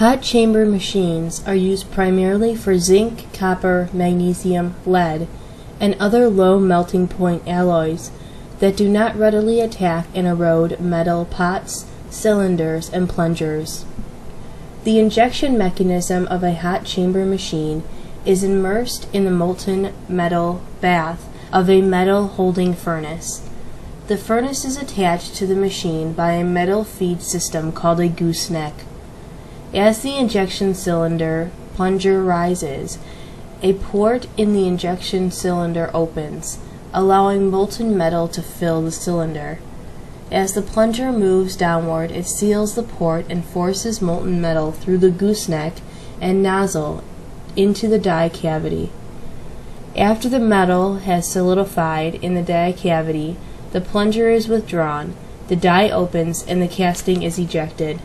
Hot chamber machines are used primarily for zinc, copper, magnesium, lead, and other low melting point alloys that do not readily attack and erode metal pots, cylinders, and plungers. The injection mechanism of a hot chamber machine is immersed in the molten metal bath of a metal holding furnace. The furnace is attached to the machine by a metal feed system called a gooseneck. As the injection cylinder plunger rises, a port in the injection cylinder opens, allowing molten metal to fill the cylinder. As the plunger moves downward, it seals the port and forces molten metal through the gooseneck and nozzle into the die cavity. After the metal has solidified in the die cavity, the plunger is withdrawn, the die opens, and the casting is ejected.